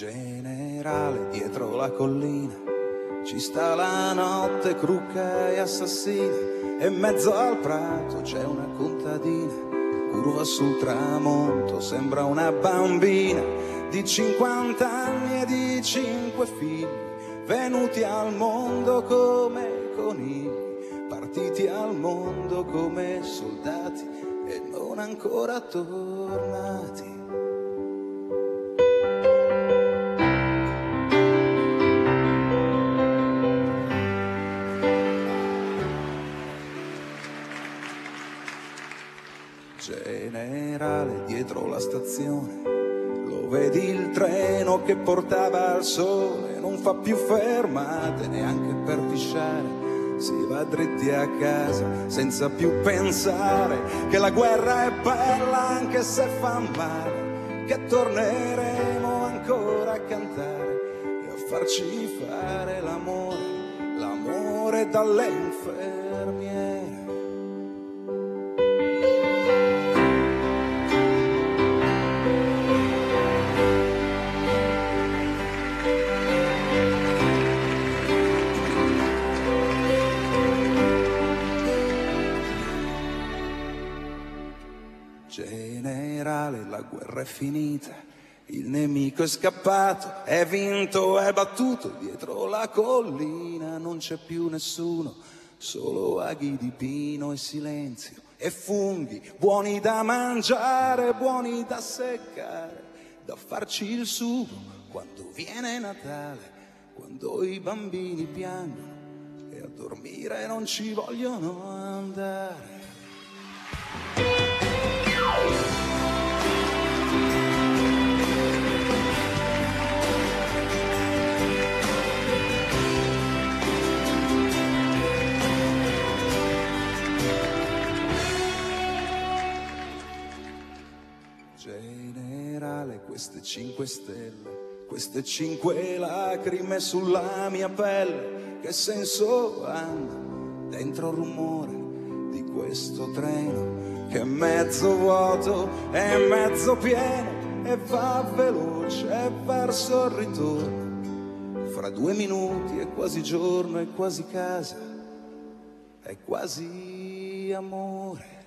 generale dietro la collina. Ci sta la notte crucca e assassina e in mezzo al prato c'è una contadina. Curva sul tramonto sembra una bambina di 50 anni e di cinque figli venuti al mondo come conigli partiti al mondo come soldati e non ancora tornati generale dietro la stazione. Lo vedi il treno che portava al sole, non fa più fermate neanche per pisciare. Si va dritti a casa senza più pensare che la guerra è bella anche se fa male, che torneremo ancora a cantare e a farci fare l'amore, l'amore dalle Generale, la guerra è finita, il nemico è scappato, è vinto, è battuto, dietro la collina non c'è più nessuno, solo aghi di pino e silenzio e funghi, buoni da mangiare, buoni da seccare, da farci il sugo quando viene Natale, quando i bambini piangono e a dormire non ci vogliono andare. Generale, queste cinque stelle, queste cinque lacrime sulla mia pelle, che senso hanno dentro il rumore di questo treno che è mezzo vuoto e mezzo pieno e va veloce verso il ritorno. Fra due minuti è quasi giorno, è quasi casa, è quasi amore.